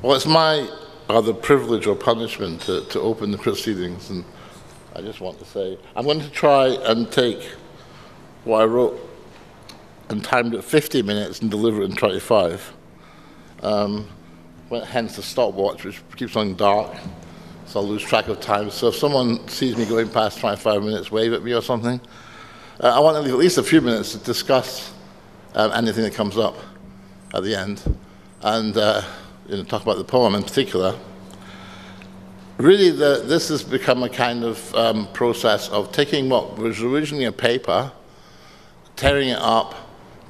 Well, it's my either privilege or punishment to, to open the proceedings, and I just want to say I'm going to try and take what I wrote and timed it 50 minutes and deliver it in 25. Um, hence the stopwatch, which keeps on dark, so I'll lose track of time. So if someone sees me going past 25 minutes, wave at me or something. Uh, I want to leave at least a few minutes to discuss um, anything that comes up at the end, and uh, you know, talk about the poem in particular. Really, the, this has become a kind of um, process of taking what was originally a paper, tearing it up,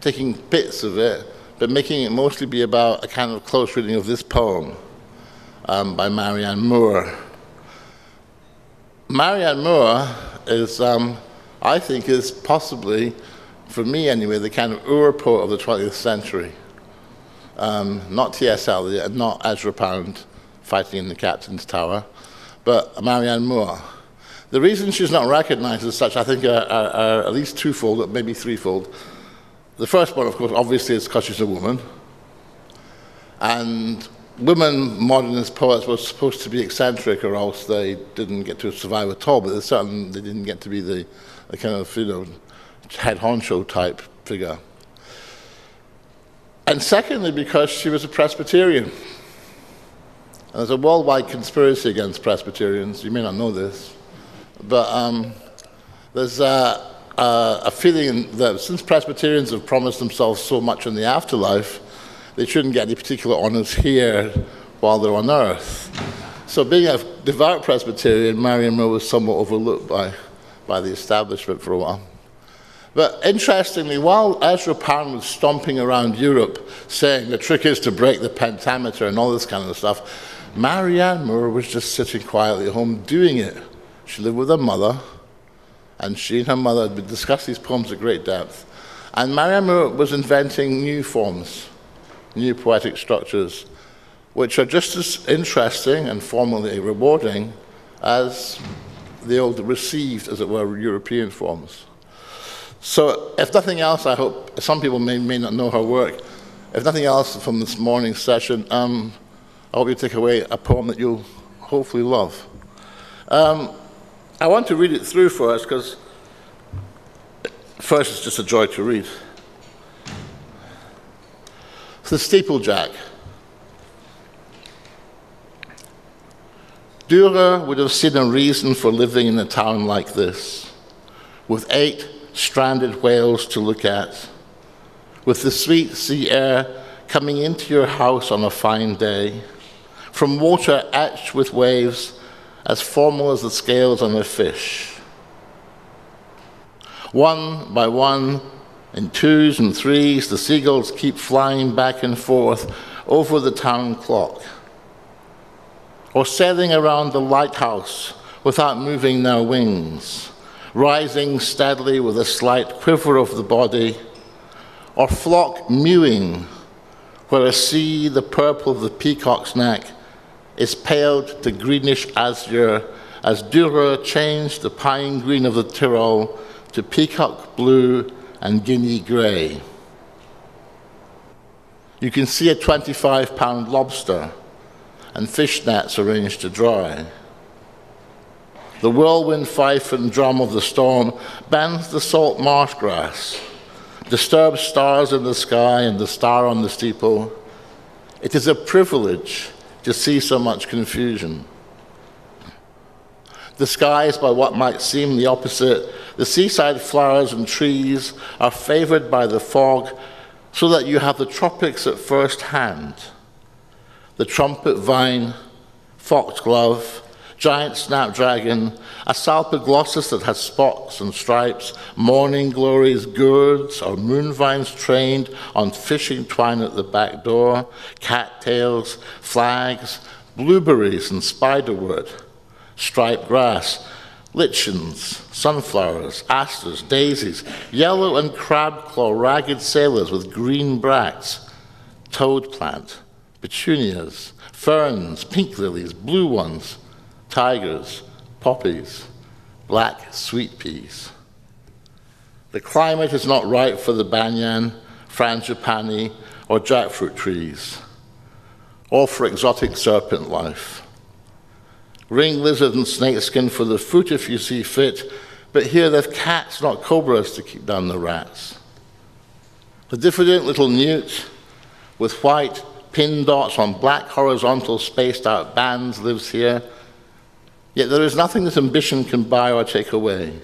taking bits of it, but making it mostly be about a kind of close reading of this poem um, by Marianne Moore. Marianne Moore is, um, I think, is possibly, for me anyway, the kind of Ur poet of the 20th century. Um, not T.S. Eliot, not Ezra Pound fighting in the captain's tower, but Marianne Moore. The reason she's not recognized as such, I think, are, are, are at least twofold, maybe threefold. The first one, of course, obviously, is because she's a woman. And women modernist poets were supposed to be eccentric or else they didn't get to survive at all, but they certainly they didn't get to be the, the kind of, you know, head honcho type figure. And secondly, because she was a Presbyterian. And there's a worldwide conspiracy against Presbyterians. You may not know this, but um, there's a, a, a feeling that since Presbyterians have promised themselves so much in the afterlife, they shouldn't get any particular honors here while they're on earth. So, being a devout Presbyterian, Marianne Moore was somewhat overlooked by, by the establishment for a while. But interestingly, while Ezra Pound was stomping around Europe saying the trick is to break the pentameter and all this kind of stuff, Marianne Moore was just sitting quietly at home doing it. She lived with her mother, and she and her mother had discussed these poems at great depth. And Marianne Moore was inventing new forms, new poetic structures, which are just as interesting and formally rewarding as the old received, as it were, European forms. So, if nothing else, I hope some people may, may not know her work. If nothing else from this morning's session, um, I hope you take away a poem that you'll hopefully love. Um, I want to read it through for us because, first, it's just a joy to read. It's the Steeplejack. Dürer would have seen a reason for living in a town like this, with eight stranded whales to look at, with the sweet sea air coming into your house on a fine day, from water etched with waves as formal as the scales on a fish. One by one, in twos and threes, the seagulls keep flying back and forth over the town clock, or sailing around the lighthouse without moving their wings, rising steadily with a slight quiver of the body, or flock mewing where a sea, the purple of the peacock's neck, is paled to greenish azure as Dürer changed the pine green of the Tyrol to peacock blue and guinea grey. You can see a 25 pound lobster and fish nets arranged to dry. The whirlwind fife and drum of the storm bends the salt marsh grass, disturbs stars in the sky and the star on the steeple. It is a privilege to see so much confusion. Disguised by what might seem the opposite, the seaside flowers and trees are favored by the fog so that you have the tropics at first hand. The trumpet vine, foxglove, giant snapdragon, a salpiglossis that has spots and stripes, morning glories, gourds, or moon vines trained on fishing twine at the back door, cattails, flags, blueberries and spiderwort, striped grass, lichens, sunflowers, asters, daisies, yellow and crabclaw ragged sailors with green bracts, toad plant, petunias, ferns, pink lilies, blue ones, tigers, poppies, black sweet peas. The climate is not right for the banyan, frangipani, or jackfruit trees. or for exotic serpent life. Ring lizard and snakeskin for the foot if you see fit, but here they've cats, not cobras, to keep down the rats. The diffident little newt with white pin dots on black horizontal spaced out bands lives here, yet there is nothing that ambition can buy or take away.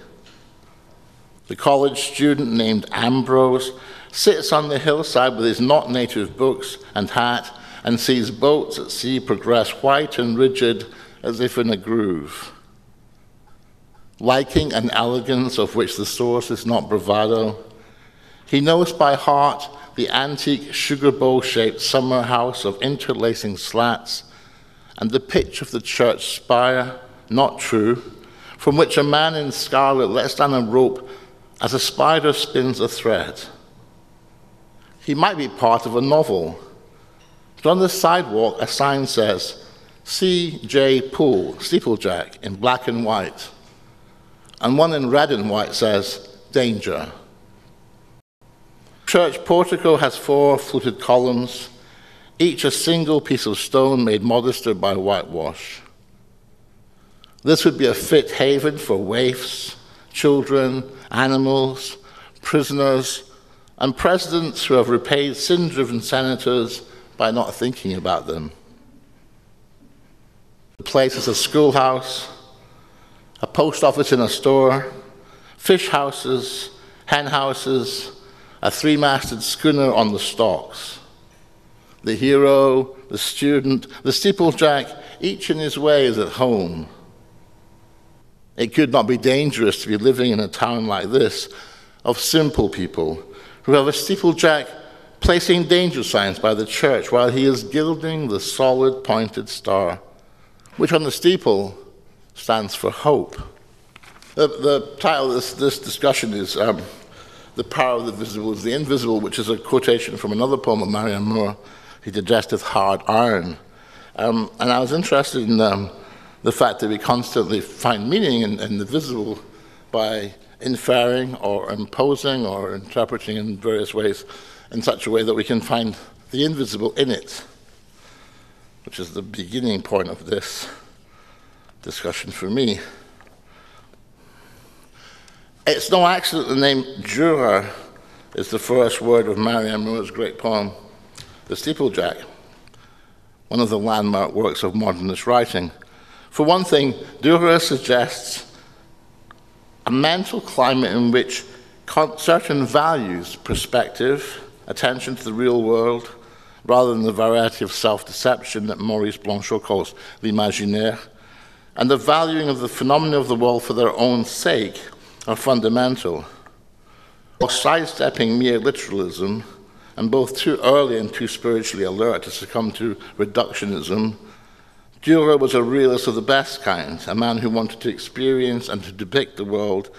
The college student named Ambrose sits on the hillside with his not native books and hat and sees boats at sea progress white and rigid as if in a groove. Liking an elegance of which the source is not bravado, he knows by heart the antique sugar bowl shaped summer house of interlacing slats and the pitch of the church spire, not true, from which a man in scarlet lets down a rope as a spider spins a thread. He might be part of a novel. But on the sidewalk, a sign says, C.J. Poole, steeplejack, in black and white. And one in red and white says, Danger. Church portico has four fluted columns, each a single piece of stone made modester by whitewash. This would be a fit haven for waifs, children, animals, prisoners, and presidents who have repaid sin driven senators by not thinking about them. The place is a schoolhouse, a post office in a store, fish houses, hen houses, a three masted schooner on the stocks. The hero, the student, the steeplejack, each in his way is at home. It could not be dangerous to be living in a town like this of simple people who have a steeplejack placing danger signs by the church while he is gilding the solid pointed star, which on the steeple stands for hope. The, the title of this, this discussion is um, The Power of the Visible is the Invisible, which is a quotation from another poem of Marianne Moore, He Digesteth Hard Iron. Um, and I was interested in um, the fact that we constantly find meaning in, in the visible by inferring or imposing or interpreting in various ways in such a way that we can find the invisible in it, which is the beginning point of this discussion for me. It's no accident the name Dürer is the first word of Marianne Moore's great poem, The Steeplejack, one of the landmark works of modernist writing. For one thing, Dürer suggests a mental climate in which certain values, perspective, attention to the real world, rather than the variety of self deception that Maurice Blanchot calls l'imaginaire, and the valuing of the phenomena of the world for their own sake are fundamental. While sidestepping mere literalism, and both too early and too spiritually alert to succumb to reductionism, Dürer was a realist of the best kind, a man who wanted to experience and to depict the world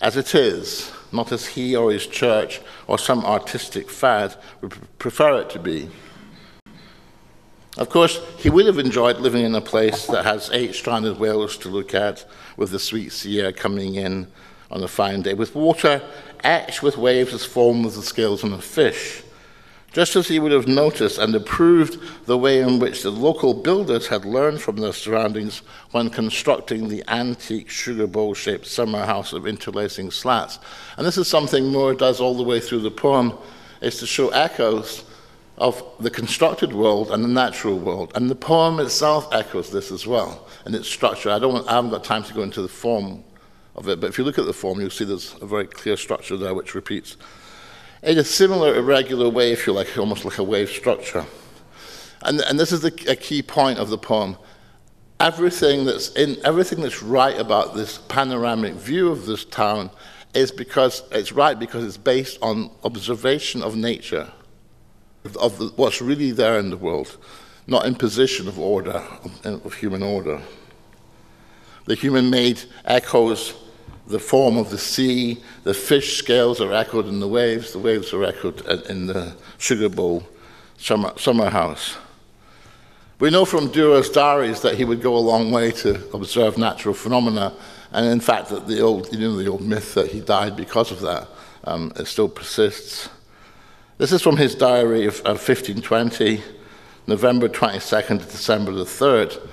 as it is, not as he or his church or some artistic fad would prefer it to be. Of course, he would have enjoyed living in a place that has eight stranded whales to look at, with the sweet sea air coming in on a fine day, with water etched with waves as foam as the scales on a fish just as he would have noticed and approved the way in which the local builders had learned from their surroundings when constructing the antique sugar bowl shaped summer house of interlacing slats. And this is something Moore does all the way through the poem, is to show echoes of the constructed world and the natural world. And the poem itself echoes this as well in its structure. I, don't, I haven't got time to go into the form of it, but if you look at the form, you'll see there's a very clear structure there which repeats in a similar irregular way, if you like, almost like a wave structure. And, and this is the, a key point of the poem. Everything that's, in, everything that's right about this panoramic view of this town is because it's right because it's based on observation of nature, of, the, what's really there in the world, not imposition of order, of, of human order. The human made echoes the form of the sea, the fish scales are echoed in the waves, the waves are echoed in the sugar bowl summer, summer house. We know from Dürer's diaries that he would go a long way to observe natural phenomena, and in fact, that the old, you know, the old myth that he died because of that um, it still persists. This is from his diary of, of 1520. November 22nd to December the 3rd.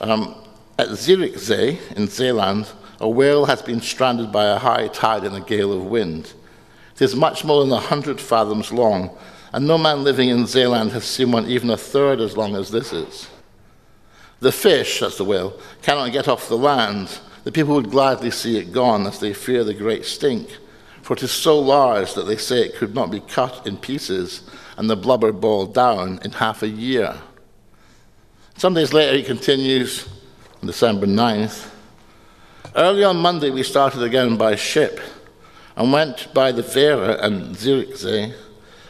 Um, at Zierikzee in Zeeland, a whale has been stranded by a high tide and a gale of wind. It is much more than a 100 fathoms long, and no man living in Zealand has seen one even a third as long as this is. The fish, that's the whale, cannot get off the land. The people would gladly see it gone as they fear the great stink, for it is so large that they say it could not be cut in pieces and the blubber boiled down in half a year. Some days later, he continues, on December 9th. Early on Monday, we started again by ship and went by the Veere and Zierikzee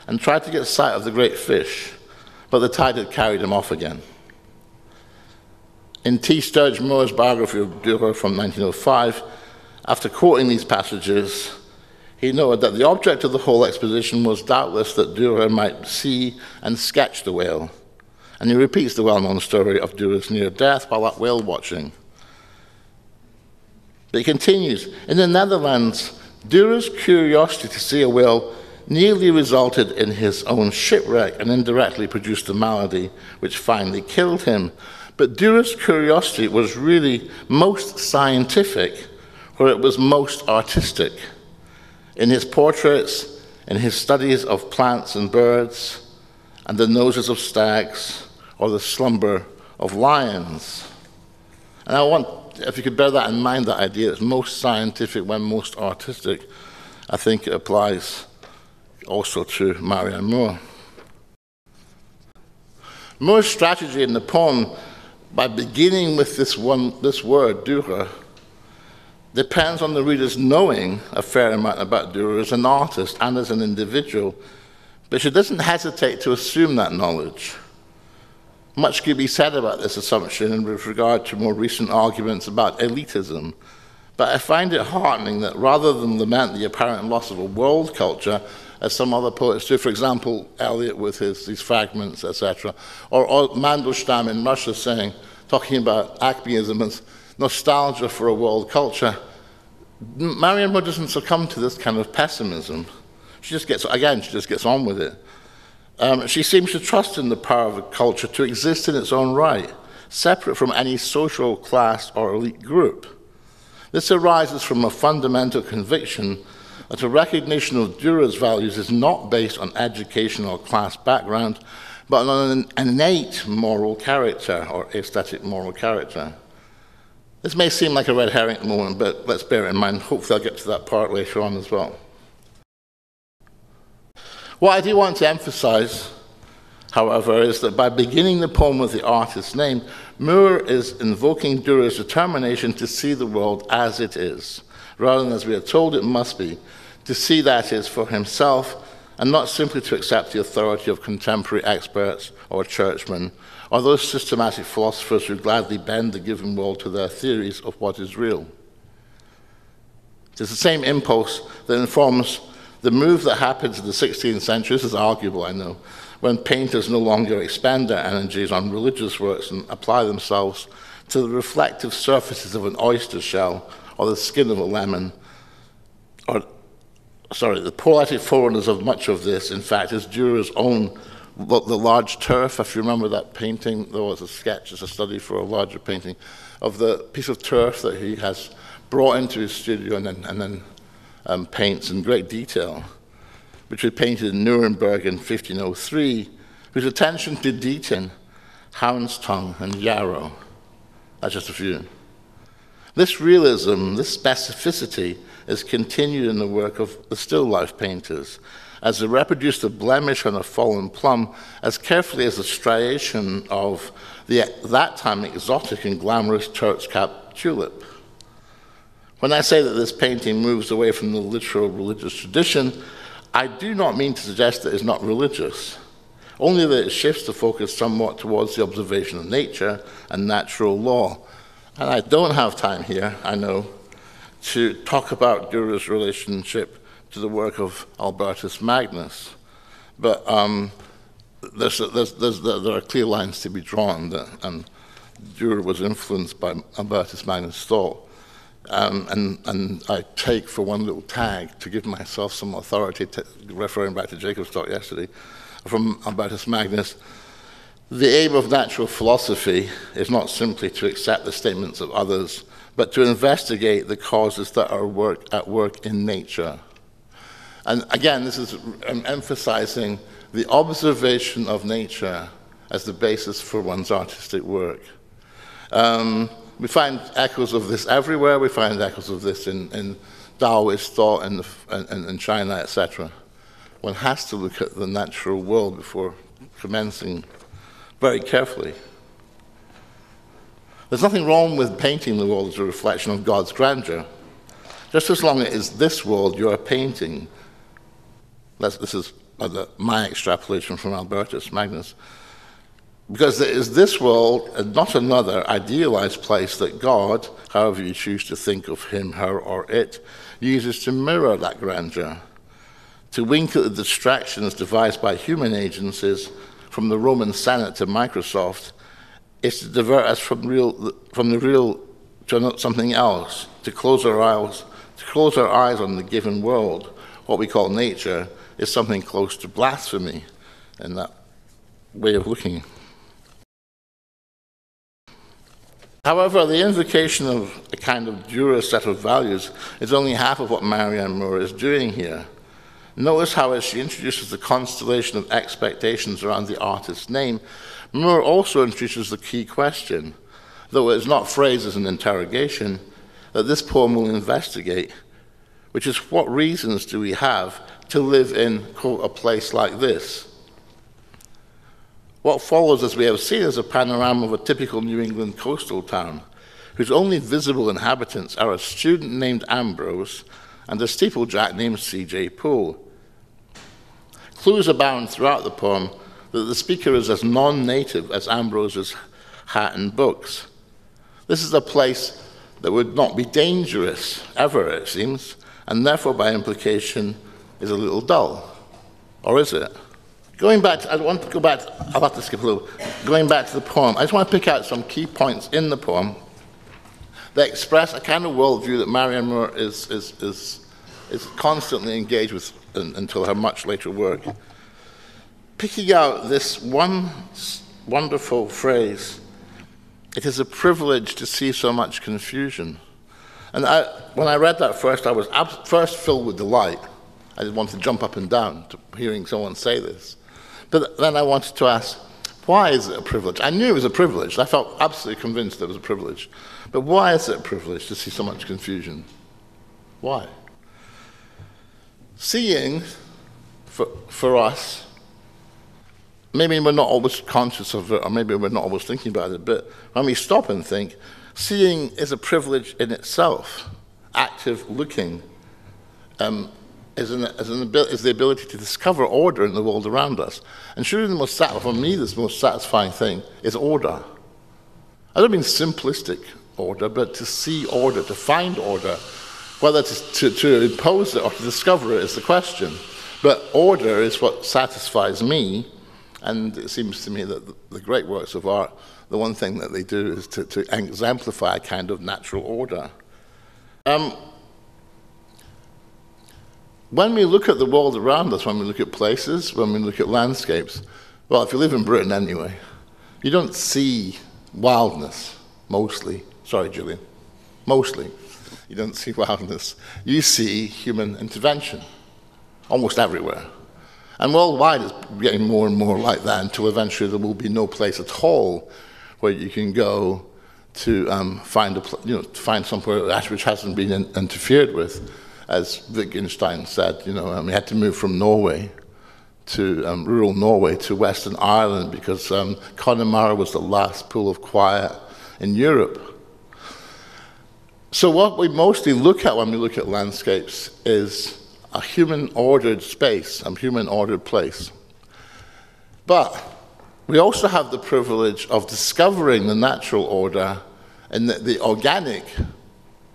and tried to get sight of the great fish, but the tide had carried him off again. In T. Sturge Moore's biography of Dürer from 1905, after quoting these passages, he noted that the object of the whole exposition was doubtless that Dürer might see and sketch the whale. And he repeats the well known story of Dürer's near death while at whale watching. But he continues In the Netherlands, Dürer's curiosity to see a whale nearly resulted in his own shipwreck and indirectly produced a malady which finally killed him. But Dürer's curiosity was really most scientific, or it was most artistic. In his portraits, in his studies of plants and birds, and the noses of stags, or the slumber of lions. And I want, if you could bear that in mind, that idea, it's most scientific when most artistic, I think it applies also to Marianne Moore. Moore's strategy in the poem by beginning with this, one, this word, Dürer, depends on the reader's knowing a fair amount about Dürer as an artist and as an individual, but she doesn't hesitate to assume that knowledge. Much could be said about this assumption with regard to more recent arguments about elitism, but I find it heartening that rather than lament the apparent loss of a world culture, as some other poets do, for example, Eliot with his, these fragments, etc., or, Mandelstam in Russia saying, talking about acmeism as nostalgia for a world culture, Marianne Moore doesn't succumb to this kind of pessimism. She just gets, again, she just gets on with it. Um, she seems to trust in the power of a culture to exist in its own right, separate from any social class or elite group. This arises from a fundamental conviction that a recognition of Dürer's values is not based on education or class background, but on an innate moral character or aesthetic moral character. This may seem like a red herring at the moment, but let's bear it in mind. Hopefully, I'll get to that part later on as well. What I do want to emphasize, however, is that by beginning the poem with the artist's name, Moore is invoking Dürer's determination to see the world as it is, rather than as we are told it must be, to see that is for himself and not simply to accept the authority of contemporary experts or churchmen or those systematic philosophers who gladly bend the given world to their theories of what is real. It's the same impulse that informs the move that happens in the 16th century. This is arguable, I know, when painters no longer expend their energies on religious works and apply themselves to the reflective surfaces of an oyster shell or the skin of a lemon, or sorry, the poetic forerunners of much of this, in fact, is Dürer's own the large turf, if you remember that painting, there was a sketch, it's a study for a larger painting, of the piece of turf that he has brought into his studio and then, and then um, paints in great detail, which was painted in Nuremberg in 1503, whose attention to detail, tongue, and yarrow. That's just a few. This realism, this specificity, is continued in the work of the still life painters, as they reproduce the blemish on a fallen plum as carefully as the striation of the at that time exotic and glamorous Turk's cap tulip. When I say that this painting moves away from the literal religious tradition, I do not mean to suggest that it's not religious, only that it shifts the focus somewhat towards the observation of nature and natural law. And I don't have time here, I know, to talk about Dürer's relationship to the work of Albertus Magnus. But um, there's, there's, there's, there are clear lines to be drawn, that, and Dürer was influenced by Albertus Magnus' thought. Um, and, and I take for one little tag to give myself some authority, referring back to Jacob's talk yesterday, from Albertus Magnus. The aim of natural philosophy is not simply to accept the statements of others, but to investigate the causes that are work, at work in nature. And again, this is emphasizing the observation of nature as the basis for one's artistic work. Um, we find echoes of this everywhere. We find echoes of this in, in Taoist thought in, in, in China, etc. One has to look at the natural world before commencing very carefully. There's nothing wrong with painting the world as a reflection of God's grandeur. Just as long as it is this world you are painting, this is uh, my extrapolation from Albertus Magnus, because there is this world and not another idealized place that God, however you choose to think of him, her, or it, uses to mirror that grandeur. To wink at the distractions devised by human agencies, from the Roman Senate to Microsoft, is to divert us from, real, from the real to something else, to close our eyes, to close our eyes on the given world, what we call nature, is something close to blasphemy in that way of looking. However, the invocation of a kind of Dürer set of values is only half of what Marianne Moore is doing here. Notice how, as she introduces the constellation of expectations around the artist's name, Moore also introduces the key question, though it is not phrased as an interrogation, that this poem will investigate, which is what reasons do we have to live in, quote, a place like this? What follows, as we have seen, is a panorama of a typical New England coastal town, whose only visible inhabitants are a student named Ambrose and a steeplejack named C.J. Poole. Clues abound throughout the poem that the speaker is as non native as Ambrose's hat and books. This is a place that would not be dangerous ever, it seems, and therefore, by implication, is a little dull. Or is it? Going back, to, I want to go back, I'll have to skip a little. Going back to the poem, I just want to pick out some key points in the poem that express a kind of worldview that Marianne Moore is, is, is, is constantly engaged with in, until her much later work. Picking out this one wonderful phrase, it is a privilege to see so much confusion. And I, when I read that first, I was first filled with delight. I just wanted to jump up and down to hearing someone say this. But then I wanted to ask, why is it a privilege? I knew it was a privilege. I felt absolutely convinced it was a privilege. But why is it a privilege to see so much confusion? Why? Seeing, for, for us, maybe we're not always conscious of it, or maybe we're not always thinking about it, but when we stop and think, seeing is a privilege in itself. Active looking um, is, an, is, an is, the ability to discover order in the world around us. And surely the most, for me, the most satisfying thing is order. I don't mean simplistic order, but to see order, to find order. Whether to, to, impose it or to discover it is the question. But order is what satisfies me, and it seems to me that the great works of art, the one thing that they do is to, to exemplify a kind of natural order. Um, when we look at the world around us, when we look at places, when we look at landscapes, well, if you live in Britain anyway, you don't see wildness, mostly. Sorry, Julian. Mostly. You don't see wildness. You see human intervention almost everywhere. And worldwide, it's getting more and more like that until eventually there will be no place at all where you can go to um, find, a, you know, find somewhere which hasn't been in, interfered with as Wittgenstein said, you know, um, we had to move from Norway to um, rural Norway to Western Ireland because um, Connemara was the last pool of quiet in Europe. So, what we mostly look at when we look at landscapes is a human ordered space, a human ordered place. But we also have the privilege of discovering the natural order and the, the organic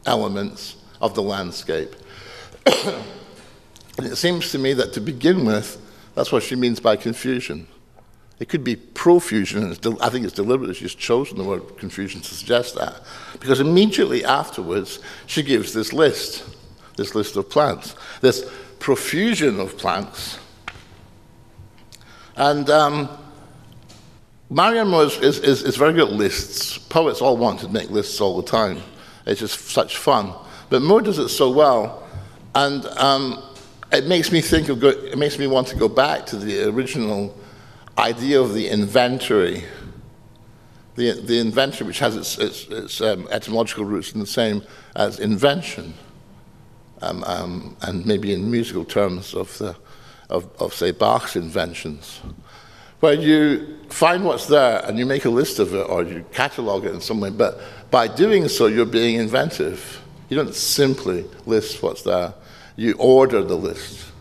elements of the landscape. and it seems to me that to begin with, that's what she means by confusion. It could be profusion, and I think it's deliberate she's chosen the word confusion to suggest that. Because immediately afterwards, she gives this list, this list of plants, this profusion of plants. And um, Marianne is, is, is, is very good at lists. Poets all want to make lists all the time. It's just such fun. But Moore does it so well, and um, it makes me think of, it makes me want to go back to the original idea of the inventory. The, the inventory, which has its, its, its um, etymological roots in the same as invention, um, um, and maybe in musical terms of, the, of, of, say, Bach's inventions, where you find what's there and you make a list of it or you catalog it in some way, but by doing so, you're being inventive. You don't simply list what's there, you order the list.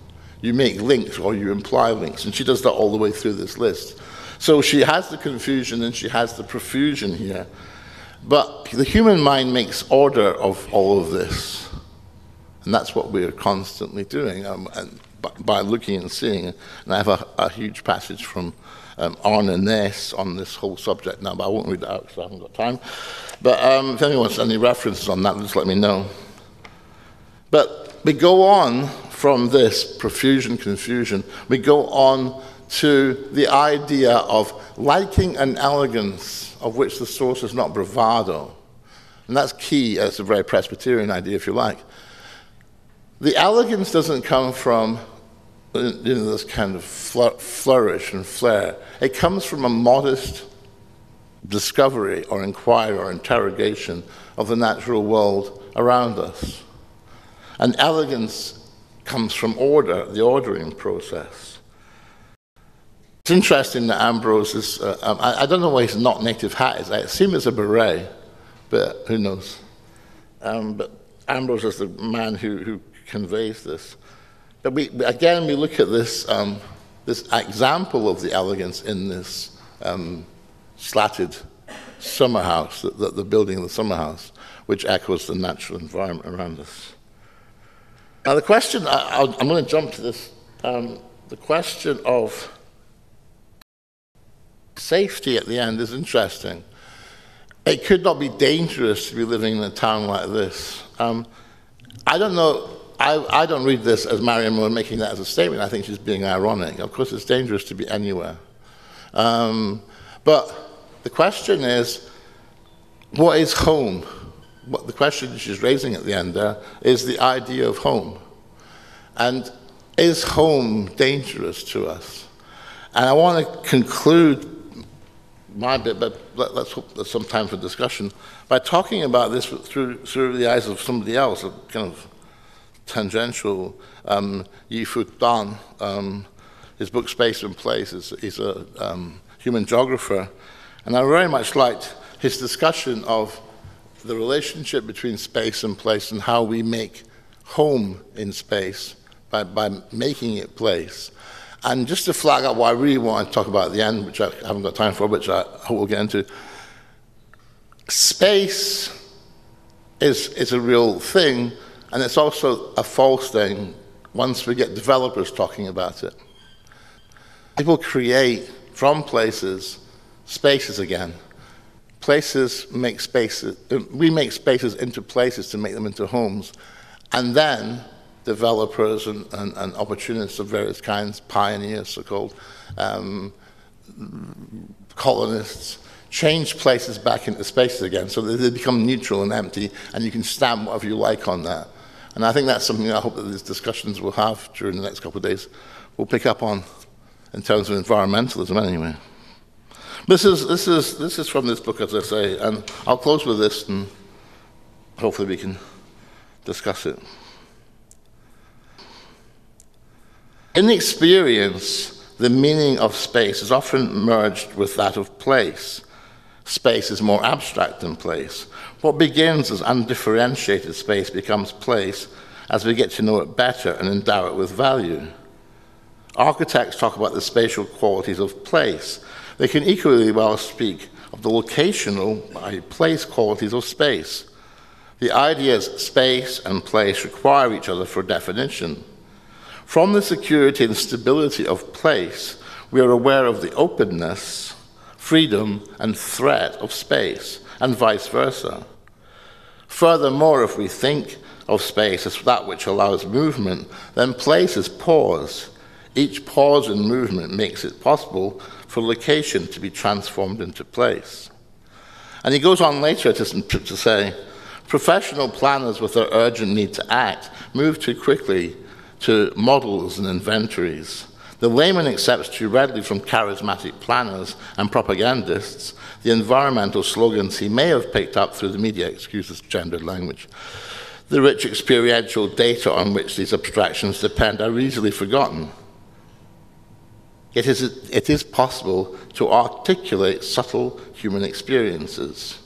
You make links or you imply links. And she does that all the way through this list. So she has the confusion and she has the profusion here. But the human mind makes order of all of this. And that's what we're constantly doing um, and by, looking and seeing. And I have a, a huge passage from um, Arne Naess on this whole subject now, but I won't read it out because I haven't got time. But um, if anyone wants any references on that, just let me know. But we go on from this profusion, confusion, we go on to the idea of liking and elegance of which the source is not bravado. And that's key, it's a very Presbyterian idea, if you like. The elegance doesn't come from you know, this kind of flourish and flair. It comes from a modest discovery or inquiry or interrogation of the natural world around us. And elegance comes from order, the ordering process. It's interesting that Ambrose is, uh, um, I, I, don't know why his not native hat is. I assume it's a beret, but who knows. Um, but Ambrose is the man who, who conveys this. But we, again, we look at this, um, this example of the elegance in this um, slatted summer house, the, the, the building of the summer house, which echoes the natural environment around us. Now, the question, I, am going to jump to this, um, the question of safety at the end is interesting. It could not be dangerous to be living in a town like this. Um, I don't know, I, I, don't read this as Marianne Moore making that as a statement. I think she's being ironic. Of course, it's dangerous to be anywhere. Um, but the question is, what is home? What the question she's raising at the end there is the idea of home. And is home dangerous to us? And I want to conclude my bit, but let, us hope there's some time for discussion, by talking about this through, through the eyes of somebody else, a kind of tangential um, Yi-Fu Tuan. Um, his book Space and Place is a um, human geographer, and I very much liked his discussion of the relationship between space and place and how we make home in space by, by making it place. And just to flag up what I really want to talk about at the end, which I haven't got time for, which I hope we'll get into, space is, is a real thing, and it's also a false thing once we get developers talking about it. People create from places spaces again places make spaces, we make spaces into places to make them into homes. And then developers and, and, and opportunists of various kinds, pioneers, so called, um, colonists, change places back into spaces again so that they become neutral and empty, and you can stamp whatever you like on that. And I think that's something I hope that these discussions we'll have during the next couple of days. We'll pick up on in terms of environmentalism anyway. This is, this, is, this is from this book, as I say, and I'll close with this and hopefully we can discuss it. In experience, the meaning of space is often merged with that of place. Space is more abstract than place. What begins as undifferentiated space becomes place as we get to know it better and endow it with value. Architects talk about the spatial qualities of place they can equally well speak of the locational, i.e., place qualities of space. The ideas space and place require each other for definition. From the security and stability of place, we are aware of the openness, freedom, and threat of space, and vice versa. Furthermore, if we think of space as that which allows movement, then place is pause, Each pause in movement makes it possible for location to be transformed into place. And he goes on later to, say, professional planners with their urgent need to act move too quickly to models and inventories. The layman accepts too readily from charismatic planners and propagandists the environmental slogans he may have picked up through the media, excuse this gendered language. The rich experiential data on which these abstractions depend are easily forgotten. It is, it is possible to articulate subtle human experiences.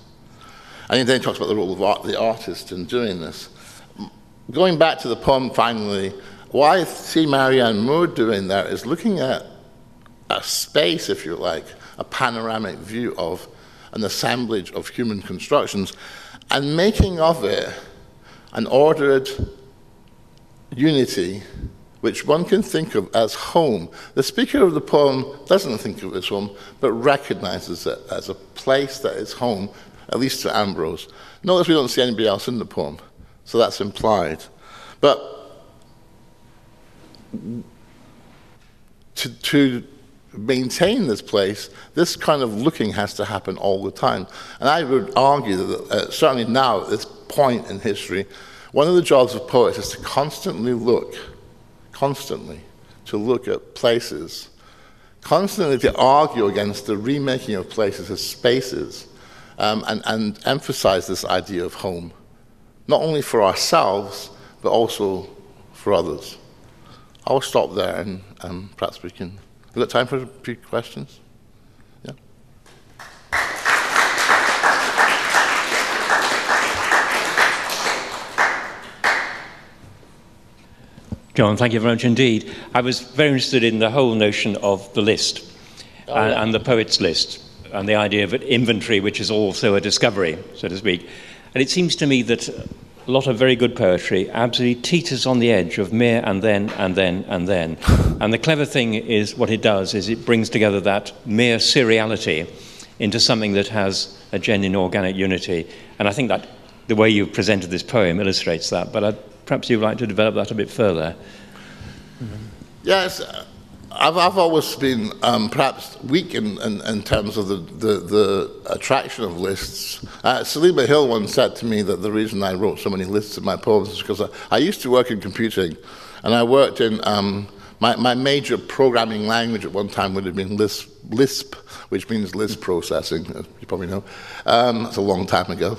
And then he talks about the role of art, the artist in doing this. Going back to the poem finally, what I see Marianne Moore doing there is looking at a space, if you like, a panoramic view of an assemblage of human constructions and making of it an ordered unity which one can think of as home. The speaker of the poem doesn't think of it as home, but recognizes it as a place that is home, at least to Ambrose. Notice we don't see anybody else in the poem, so that's implied. But to, to maintain this place, this kind of looking has to happen all the time. And I would argue that, uh, certainly now, at this point in history, one of the jobs of poets is to constantly look constantly to look at places, constantly to argue against the remaking of places as spaces, um, and, and emphasize this idea of home, not only for ourselves, but also for others. I'll stop there and um, perhaps we can. We've got time for a few questions? John, thank you very much indeed. I was very interested in the whole notion of the list oh, and, yeah. and, the poet's list and the idea of an inventory, which is also a discovery, so to speak. And it seems to me that a lot of very good poetry absolutely teeters on the edge of mere and then and then and then. and the clever thing is what it does is it brings together that mere seriality into something that has a genuine organic unity. And I think that the way you've presented this poem illustrates that. But I'd perhaps you'd like to develop that a bit further. Yes, I've, I've always been um, perhaps weak in, in, in terms of the, the, the, attraction of lists. Uh, Selima Hill once said to me that the reason I wrote so many lists in my poems is because I, I used to work in computing, and I worked in um, my, my major programming language at one time would have been Lisp, Lisp which means list processing, you probably know. Um, that's a long time ago.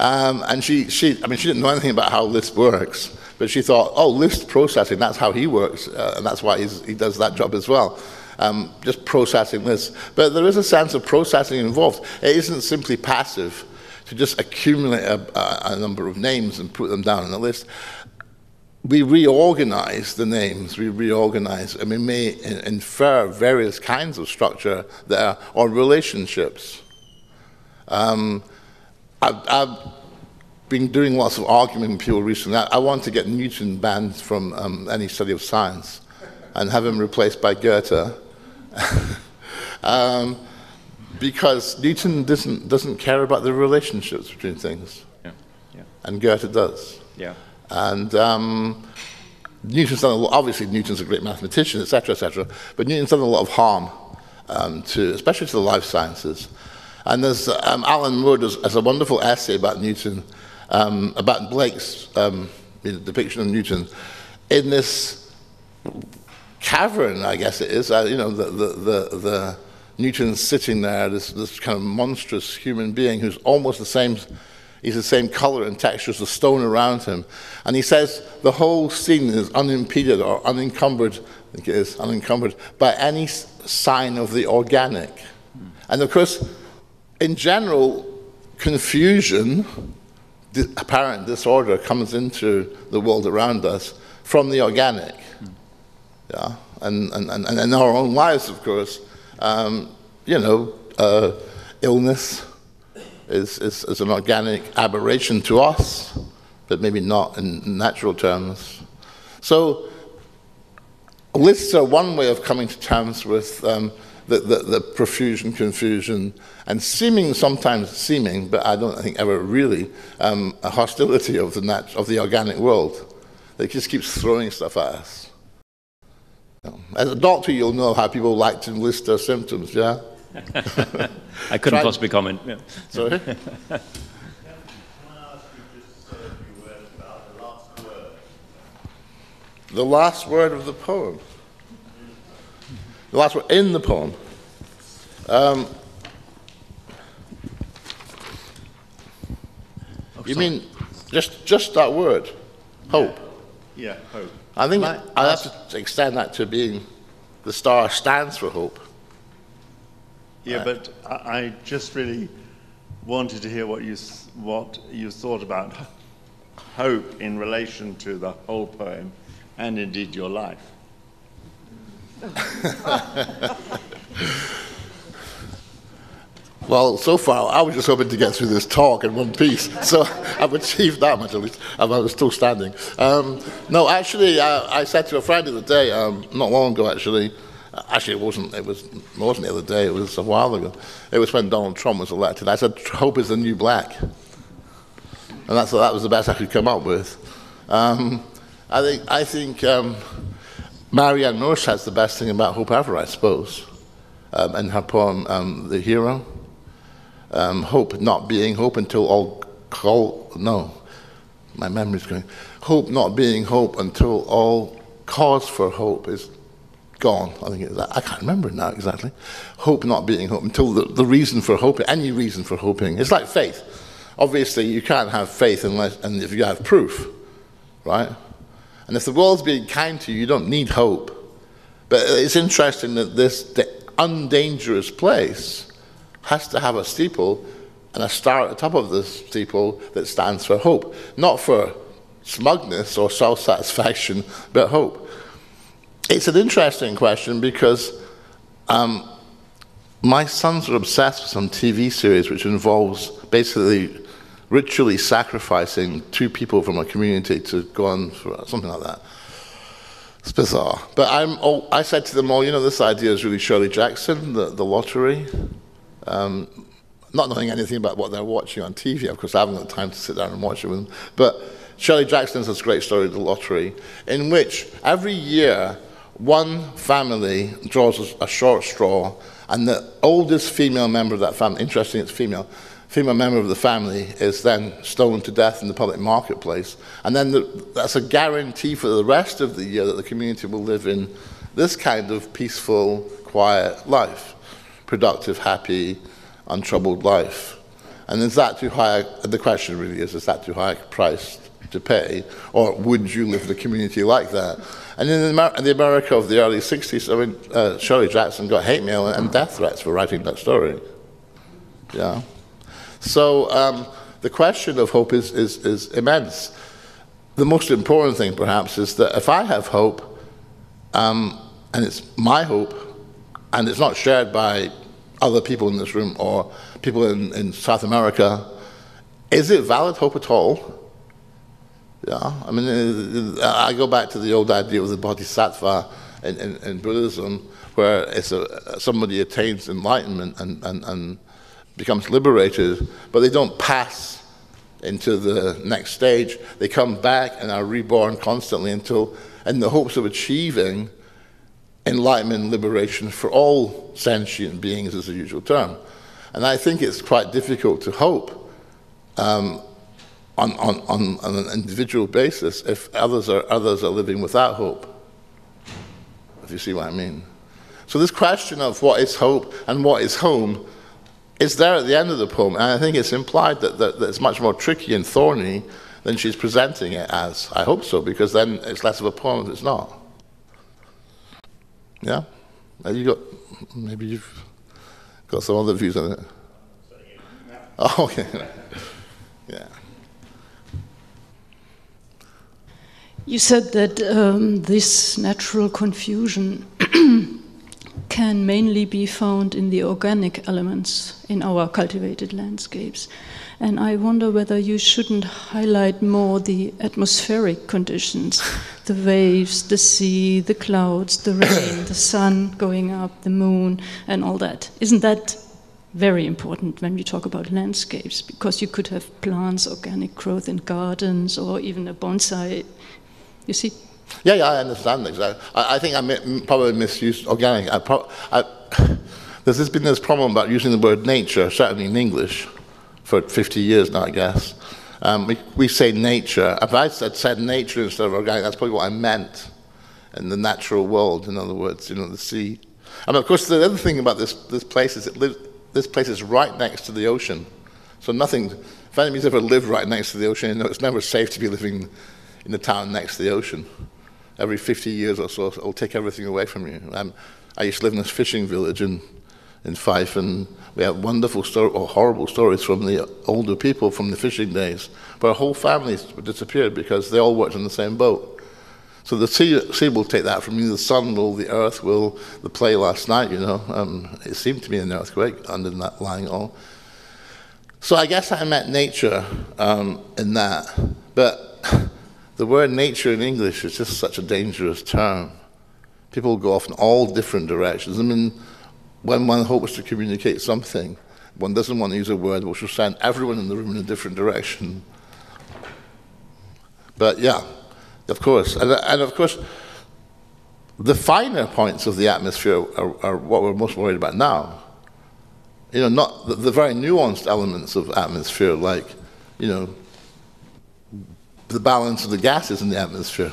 Um, and she, she, I mean, she didn't know anything about how Lisp works, but she thought, oh, Lisp processing, that's how he works, uh, and that's why he does that job as well. Um, just processing this. But there is a sense of processing involved. It isn't simply passive to just accumulate a, a, a number of names and put them down in a list. We reorganize the names, we reorganize, and we may infer various kinds of structure there or relationships. Um, I've, I've, been doing lots of arguing with people recently. I, I want to get Newton banned from um, any study of science and have him replaced by Goethe. um, because Newton doesn't, doesn't care about the relationships between things. Yeah. Yeah. And Goethe does. Yeah. And um, Newton's done a lot, obviously Newton's a great mathematician, etc., etc., but Newton's done a lot of harm um, to, especially to the life sciences. And there's um, Alan Moore has a wonderful essay about Newton, um, about Blake's um, depiction of Newton in this cavern, I guess it is. Uh, you know, the, the, the, the Newton sitting there, this, this kind of monstrous human being who's almost the same. He's the same color and texture as the stone around him. And he says the whole scene is unimpeded or unencumbered, I think it is, unencumbered by any sign of the organic. And of course, in general, confusion, apparent disorder comes into the world around us from the organic. Yeah, and, and, and in our own lives, of course, um, you know, uh, illness is, is, is an organic aberration to us, but maybe not in natural terms. So, lists are one way of coming to terms with um, the, the, the, profusion, confusion, and seeming, sometimes seeming, but I don't think ever really, um, a hostility of the, nat- of the organic world that just keeps throwing stuff at us. As a doctor, you'll know how people like to list their symptoms, yeah? I couldn't Try- possibly comment. Yeah. Sorry? Can I ask you just to say a few words about the last word? the last word of the poem. The last word in the poem. Um, you mean just, just that word? Hope. Yeah, hope. I think I have to extend that to being the star stands for hope. Yeah, but I, I just really wanted to hear what you what you thought about hope in relation to the whole poem, and indeed your life. Well, so far, I was just hoping to get through this talk in one piece. So I've achieved that much at least. I was still standing. Um, no, actually, uh, I said to a friend the other day, um, not long ago actually, actually it wasn't, it, was, wasn't the other day, it was a while ago. It was when Donald Trump was elected. I said, hope is the new black. And that's, that was the best I could come up with. Um, I think, I think um, Marianne Moore has the best thing about hope ever, I suppose, um, in her poem, um, The Hero. Um, hope not being hope until all call no my memory's going. Hope not being hope until all cause for hope is gone. I think i can't remember now exactly. Hope not being hope until the, the reason for hoping any reason for hoping. It's like faith. Obviously you can't have faith unless and if you have proof right and if the world's being kind to you you don't need hope but it's interesting that this da- undangerous place has to have a steeple and a star at the top of the steeple that stands for hope. Not for smugness or self satisfaction, but hope. It's an interesting question because um, my sons are obsessed with some TV series which involves basically ritually sacrificing two people from a community to go on for something like that. It's bizarre. But I said to them all, you know, this idea is really Shirley Jackson, the, the lottery. Um, not knowing anything about what they're watching on TV, of course, I haven't got time to sit down and watch it with them. But Shirley Jackson's this great story, The Lottery, in which every year one family draws a, a short straw, and the oldest female member of that family, interesting, it's female, female member of the family is then stoned to death in the public marketplace. And then the, that's a guarantee for the rest of the year that the community will live in this kind of peaceful, quiet life productive, happy, untroubled life. And is that too high? The question really is: Is that too high a price to pay, or would you live in a community like that? And in the, America of the early '60s, I mean, uh, Shirley Jackson got hate mail and death threats for writing that story. Yeah. So um, the question of hope is, is, is immense. The most important thing, perhaps, is that if I have hope, um, and it's my hope, and it's not shared by other people in this room or people in, in South America, is it valid hope at all? Yeah, I mean, uh, I go back to the old idea of the bodhisattva in, in, in Buddhism, where it's a, somebody attains enlightenment and, and, and becomes liberated, but they don't pass into the next stage. They come back and are reborn constantly until, in the hopes of achieving enlightenment liberation for all sentient beings is the usual term. And I think it's quite difficult to hope um, on, on, on, on an individual basis if others are, others are living without hope, if you see what I mean. So this question of what is hope and what is home is there at the end of the poem, and I think it's implied that, that, that it's much more tricky and thorny than she's presenting it as. I hope so, because then it's less of a poem if it's not. Yeah? Have you got, maybe you've got some other views on it? Oh, okay. yeah. You said that um, this natural confusion can mainly be found in the organic elements in our cultivated landscapes. And I wonder whether you shouldn't highlight more the atmospheric conditions the waves, the sea, the clouds, the rain, the sun going up, the moon, and all that. Isn't that very important when we talk about landscapes? Because you could have plants, organic growth in gardens, or even a bonsai. You see? Yeah, yeah, I understand exactly. I, I think I probably misused organic. I pro- I, there's been this problem about using the word nature, certainly in English, for 50 years now, I guess. Um, we, we say nature. If I said, said nature instead of organic, that's probably what I meant in the natural world, in other words, you know, the sea. And of course, the other thing about this, this place is it lives, this place is right next to the ocean. So nothing, if anybody's ever lived right next to the ocean, you know, it's never safe to be living in the town next to the ocean. Every 50 years or so, it'll take everything away from you. Um, I used to live in this fishing village in, in Fife, and we have wonderful or horrible stories from the older people from the fishing days. But our whole families disappeared because they all worked in the same boat. So the sea, sea will take that from you, the sun will, the earth will, the play last night, you know. Um, it seemed to be an earthquake under that lying all. So I guess I meant nature um, in that. But the word nature in English is just such a dangerous term. People go off in all different directions. I mean, when one hopes to communicate something, one doesn't want to use a word which will send everyone in the room in a different direction. But yeah, of course. And, and of course, the finer points of the atmosphere are, are, what we're most worried about now. You know, not the, the very nuanced elements of atmosphere, like, you know, the balance of the gases in the atmosphere.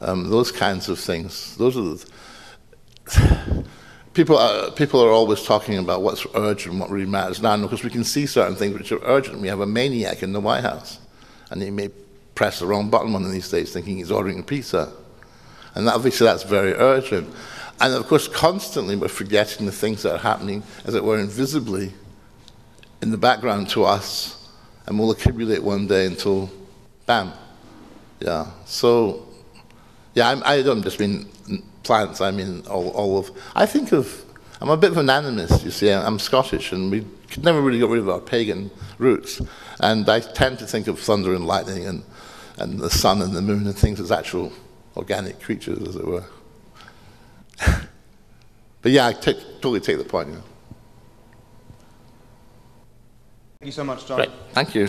Um, those kinds of things. Those are the people are, people are always talking about what's urgent, what really matters now, because we can see certain things which are urgent. We have a maniac in the White House, and he may press the wrong button one of these days thinking he's ordering a pizza. And obviously that's very urgent. And of course, constantly we're forgetting the things that are happening, as it were, invisibly in the background to us, and will accumulate one day until, bam. Yeah. So, yeah, I'm, I don't just mean plants. I mean all, all of. I think of. I'm a bit of an animist. You see, I'm Scottish, and we could never really get rid of our pagan roots. And I tend to think of thunder and lightning and, and the sun and the moon and things as actual organic creatures, as it were. but yeah, I take, totally take the point. Thank you so much, John. Right. Thank you.